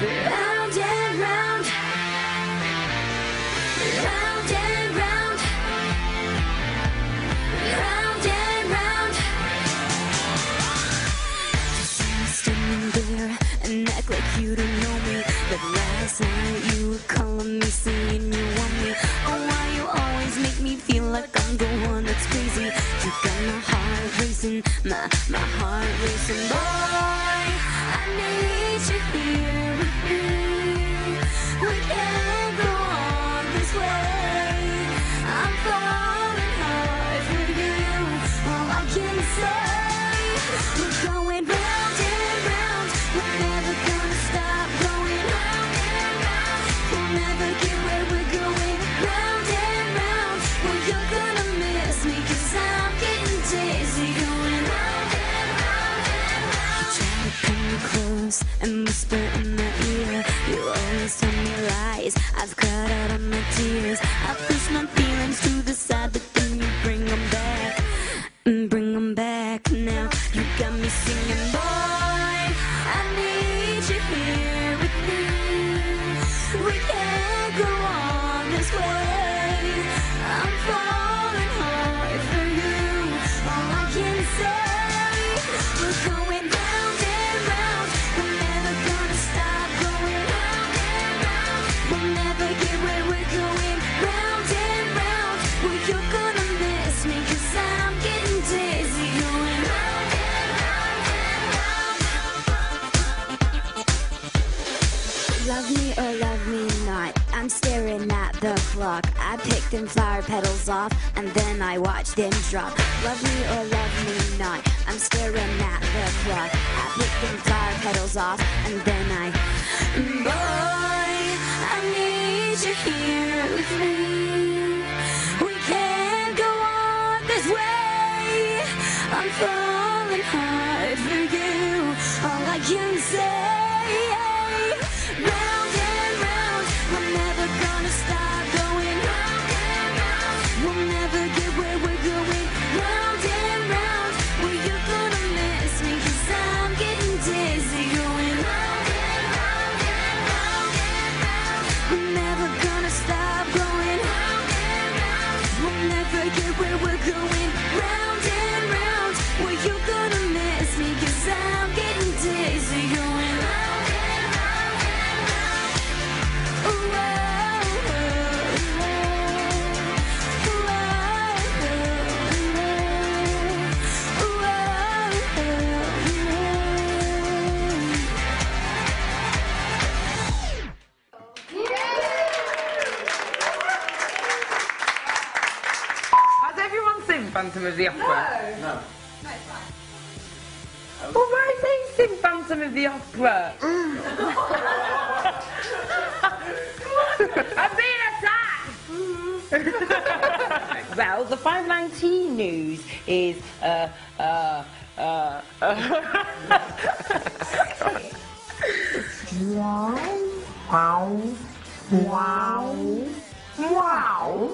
Round and round. Round and round. Round and round. There and act like you don't know me. But last night you were calling me, saying you want me. Oh, why you always make me feel like I'm the one that's crazy? My heart racing, my my heart racing, boy. I need you here with me. We can't go on this way. I'm falling hard for you. All I can say, You always tell me lies. I've cried out of my tears. I push my feelings to the side, but Love me or love me not. I'm staring at the clock. I pick them flower petals off and then I watch them drop. Love me or love me not. I'm staring at the clock. I pick them flower petals off and then I. Boy, I need you here with me. We can't go on this way. I'm falling hard for you. All I can say. Round Phantom of the Opera? No. Well, why have they seen Phantom of the Opera? I'm being attacked! well, the 519 news is, uh, uh, uh, wow, wow, wow, wow.